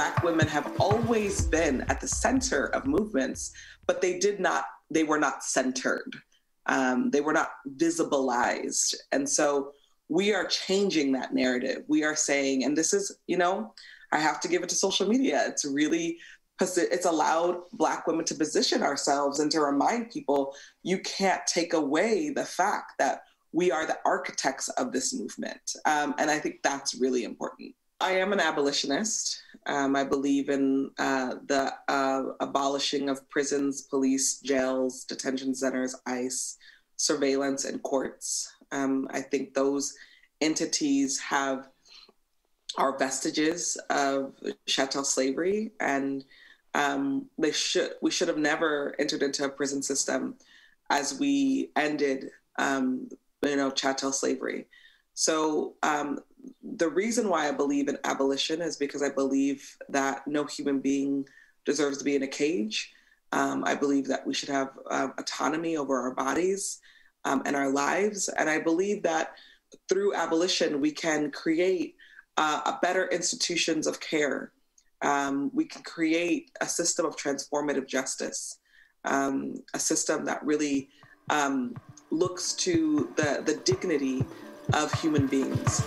Black women have always been at the center of movements, but they did not, they were not centered. Um, they were not visibilized. And so we are changing that narrative. We are saying, and this is, you know, I have to give it to social media. It's really it's allowed black women to position ourselves and to remind people you can't take away the fact that we are the architects of this movement um, and i think that's really important i am an abolitionist. Um, i believe in uh, the uh, abolishing of prisons police jails detention centers ice surveillance and courts. Um, i think those entities have are vestiges of chattel slavery and um, they should we should have never entered into a prison system as we ended um, you know chattel slavery. So um, the reason why i believe in abolition is because i believe that no human being deserves to be in a cage. Um, i believe that we should have uh, autonomy over our bodies um, and our lives. And i believe that through abolition we can create uh, better institutions of care. Um, we can create a system of transformative justice, um, a system that really um, looks to the, the dignity of human beings.